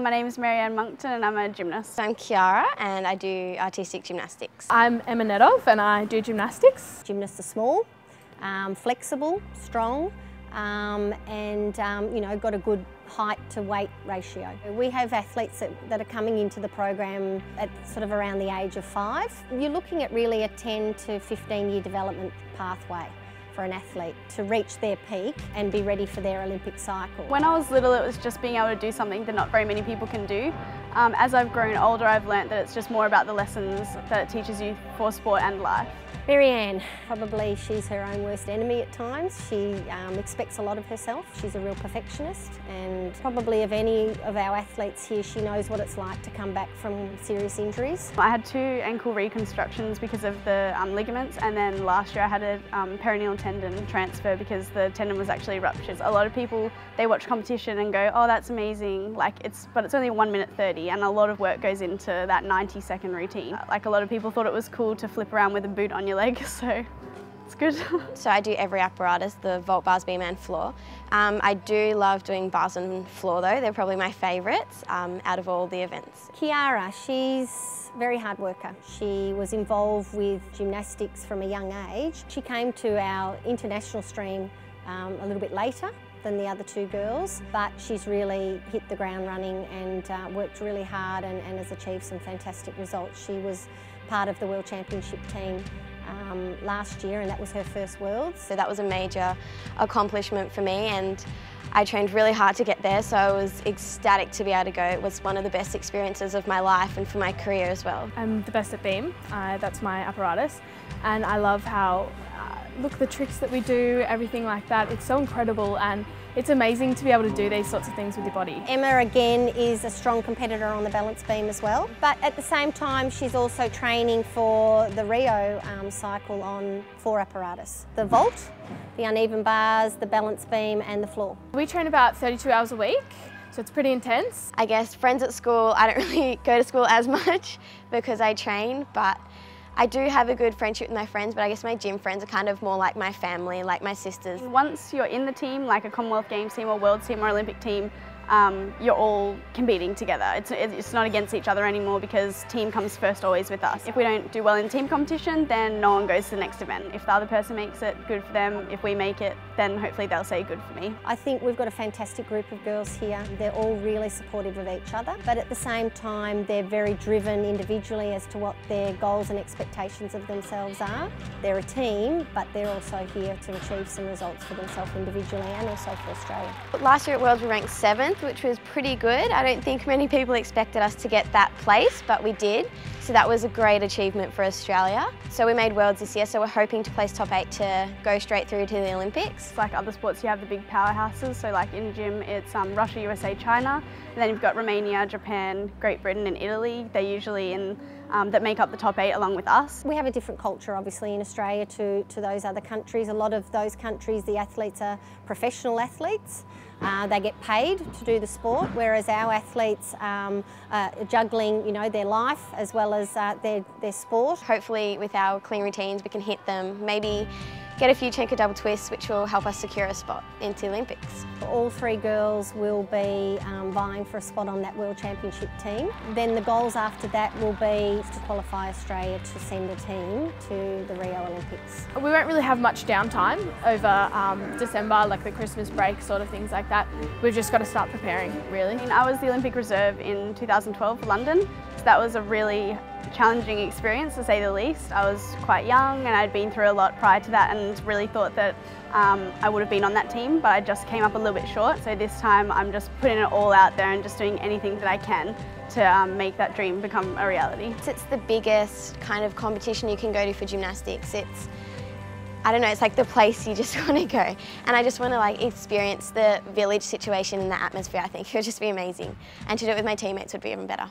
My name is Mary-Anne Monckton and I'm a gymnast. I'm Kiara and I do artistic gymnastics. I'm Emma Nedov and I do gymnastics. Gymnasts are small, um, flexible, strong um, and um, you know got a good height to weight ratio. We have athletes that, that, are coming into the program at sort of around the age of five. You're looking at really a 10 to 15 year development pathway for an athlete to reach their peak and be ready for their Olympic cycle. When I was little it was just being able to do something that not very many people can do. Um, as I've grown older I've learnt that it's just more about the lessons that it teaches you for sport and life. Mary-Anne, probably she's her own worst enemy at times. She um, expects a lot of herself. She's a real perfectionist and probably of any of our athletes here, she knows what it's like to come back from serious injuries. I had two ankle reconstructions because of the um, ligaments and then last year I had a um, peroneal tendon transfer because the tendon was actually ruptured. A lot of people, they watch competition and go, oh that's amazing, like it's, but it's only 1 minute 30 and a lot of work goes into that 90 second routine. Like a lot of people thought it was cool to flip around with a boot on your leg, so it's good. so I do every apparatus, the vault, bars, beam and floor. Um, I do love doing bars and floor though, they're probably my favourites um, out of all the events. Kiara, she's a very hard worker. She was involved with gymnastics from a young age. She came to our international stream um, a little bit later than the other two girls, but she's really hit the ground running and uh, worked really hard and, and, has achieved some fantastic results. She was part of the World Championship team um, last year and that was her first Worlds. So that was a major accomplishment for me and I trained really hard to get there so I was ecstatic to be able to go. It was one of the best experiences of my life and for my career as well. I'm the best at beam, uh, that's my apparatus and I love how look the tricks that we do, everything like that. It's so incredible and it's amazing to be able to do these sorts of things with your body. Emma again is a strong competitor on the balance beam as well, but at the same time she's also training for the Rio um, cycle on four apparatus. The vault, the uneven bars, the balance beam and the floor. We train about 32 hours a week. So it's pretty intense. I guess friends at school, I don't really go to school as much because I train, but I do have a good friendship with my friends, but I guess my gym friends are kind of more like my family, like my sisters. Once you're in the team, like a Commonwealth Games team or World team or Olympic team, um, you're all competing together. It's, it's not against each other anymore because team comes first always with us. If we don't do well in team competition, then no one goes to the next event. If the other person makes it, good for them. If we make it, then hopefully they'll say good for me. I think we've got a fantastic group of girls here. They're all really supportive of each other, but at the same time, they're very driven individually as to what their goals and expectations of themselves are. They're a team, but they're also here to achieve some results for themselves individually and also for Australia. Last year at Worlds we ranked seventh which was pretty good. I don't think many people expected us to get that place, but we did. So that was a great achievement for Australia. So we made Worlds this year, so we're hoping to place top eight to go straight through to the Olympics. Like other sports, you have the big powerhouses. So like in gym, it's um, Russia, USA, China. And then you've got Romania, Japan, Great Britain and Italy. They're usually in um, that make up the top eight along with us. We have a different culture obviously in Australia to, to those other countries. A lot of those countries, the athletes are professional athletes. Uh, they get paid to do the sport, whereas our athletes um, are juggling, you know, their life as well as uh, their, their sport. Hopefully with our clean routines we can hit them, maybe get a few Chenka double twists which will help us secure a spot into the Olympics. All three girls will be um, vying for a spot on that World Championship team. Then the goals after that will be to qualify Australia to send a team to the Rio Olympics. We won't really have much downtime over um, December, like the Christmas break sort of things like that. We've just got to start preparing, really. I was the Olympic reserve in 2012 for London, so that was a really challenging experience to say the least. I was quite young and I'd been through a lot prior to that and really thought that um, I would have been on that team but I just came up a little bit short so this time I'm just putting it all out there and just doing anything that I can to um, make that dream become a reality. It's the biggest kind of competition you can go to for gymnastics. It's I don't know, it's like the place you just want to go. And I just want to like experience the village situation and the atmosphere, I think. It would just be amazing. And to do it with my teammates would be even better.